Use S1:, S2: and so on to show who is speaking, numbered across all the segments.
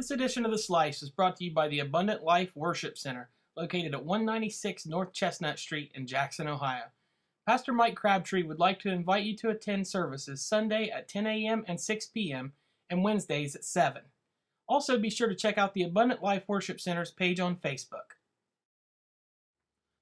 S1: This edition of The Slice is brought to you by the Abundant Life Worship Center, located at 196 North Chestnut Street in Jackson, Ohio. Pastor Mike Crabtree would like to invite you to attend services Sunday at 10 a.m. and 6 p.m. and Wednesdays at 7. Also, be sure to check out the Abundant Life Worship Center's page on Facebook.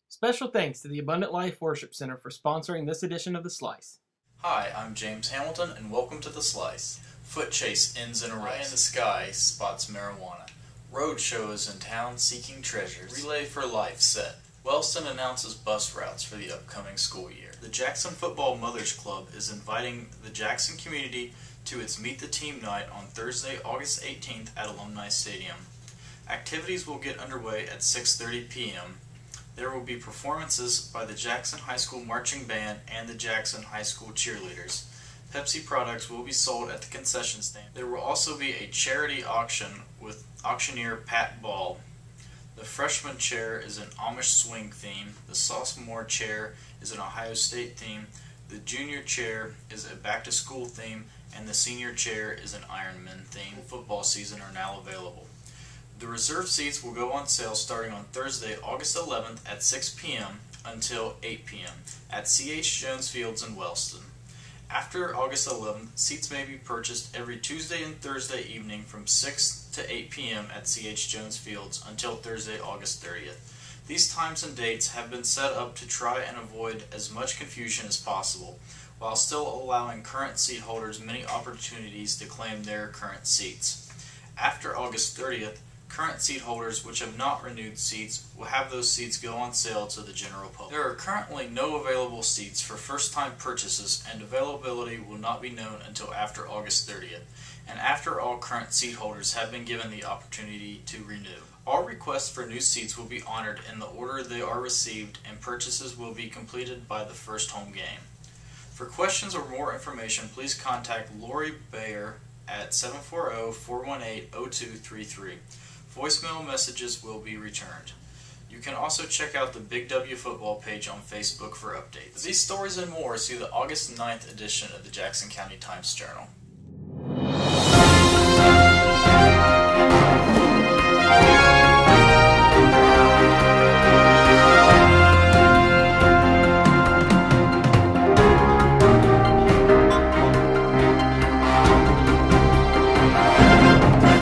S1: Special thanks to the Abundant Life Worship Center for sponsoring this edition of The Slice.
S2: Hi, I'm James Hamilton, and welcome to The Slice. Foot chase ends in a race. in the sky spots marijuana. Road show is in town seeking treasures. Relay for life set. Wellston announces bus routes for the upcoming school year. The Jackson Football Mothers Club is inviting the Jackson community to its Meet the Team night on Thursday, August 18th at Alumni Stadium. Activities will get underway at 6:30 p.m. There will be performances by the Jackson High School Marching Band and the Jackson High School Cheerleaders. Pepsi products will be sold at the concession stand. There will also be a charity auction with auctioneer Pat Ball. The freshman chair is an Amish swing theme. The sophomore chair is an Ohio State theme. The junior chair is a back to school theme, and the senior chair is an Ironman theme. Football season are now available. The reserve seats will go on sale starting on Thursday, August 11th at 6 p.m. until 8 p.m. at C.H. Jones Fields in Wellston. After August 11th, seats may be purchased every Tuesday and Thursday evening from 6 to 8 p.m. at C.H. Jones Fields until Thursday, August 30th. These times and dates have been set up to try and avoid as much confusion as possible, while still allowing current seat holders many opportunities to claim their current seats. After August 30th, Current seat holders which have not renewed seats will have those seats go on sale to the general public. There are currently no available seats for first time purchases and availability will not be known until after August 30th and after all current seat holders have been given the opportunity to renew. All requests for new seats will be honored in the order they are received and purchases will be completed by the first home game. For questions or more information, please contact Lori Bayer at 740 418 0233. Voicemail messages will be returned. You can also check out the Big W Football page on Facebook for updates. These stories and more, see the August 9th edition of the Jackson County Times Journal.